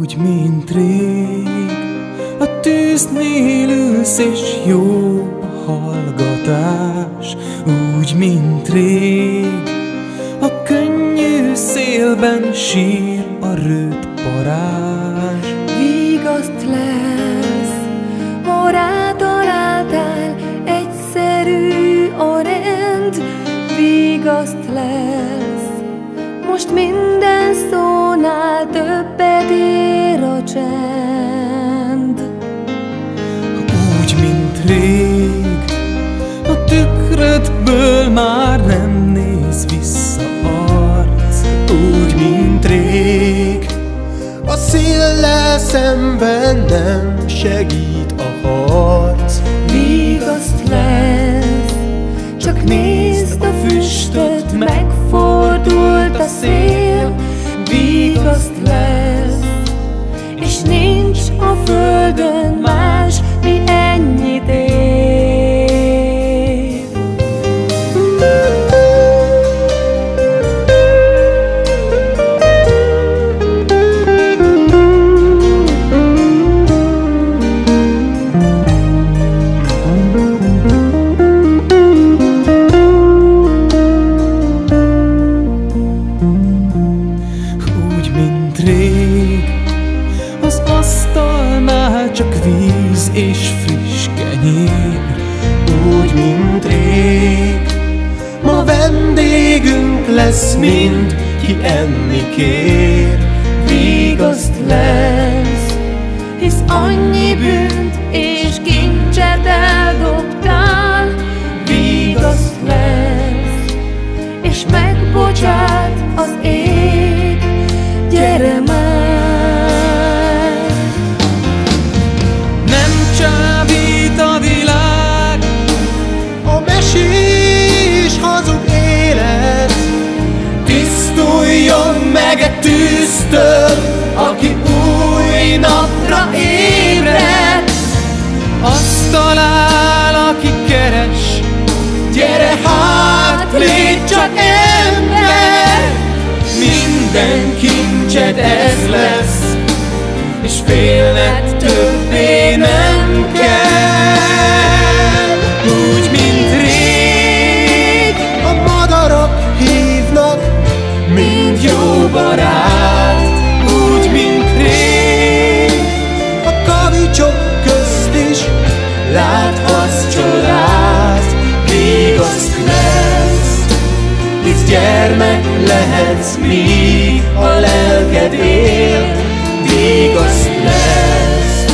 mint rég, a tűznél ülsz és jó hallgatás, úgy, mint rég, a könnyű szélben sír a rőt parázs. Vigaszt lesz, ha rátaláltál, egyszerű a rend, vigaszt lesz. Most minden szónál többet csend. Úgy, mint rég, a tükrödből már nem néz vissza arc. Úgy, mint rég, a széllel szemben nem segít a harc. Vigaszt lesz, csak nézd a füstöt, megfordult a szél. Vigaszt lesz, és friss kenyér. Úgy, mint rég, ma vendégünk lesz mind, ki enni kér. Vigaszt lesz, hisz annyi bűnt és kincset eldobtál. Tisztuljon meg egy tűztől, aki új napra ébred. Azt talál, aki keres, gyere hát, légy csak ember. Minden kincsed ez lesz, és félned többé gyermek lehetsz, míg a lelked él. Vigaszt lesz,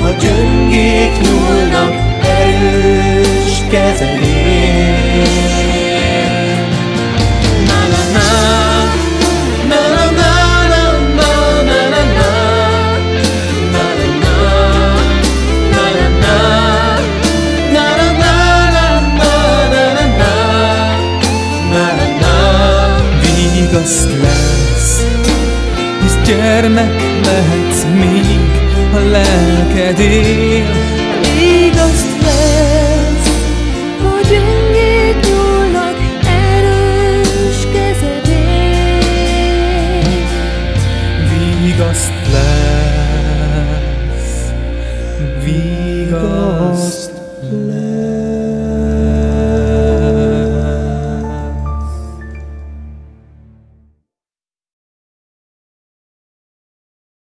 ha gyöngék nyúlnak erős kezedél. Gyermek lehetsz még, a lelked él. Vigaszt lesz, ha gyöngék nyúlnak erős kezedért. Vigaszt lesz, vigaszt lesz.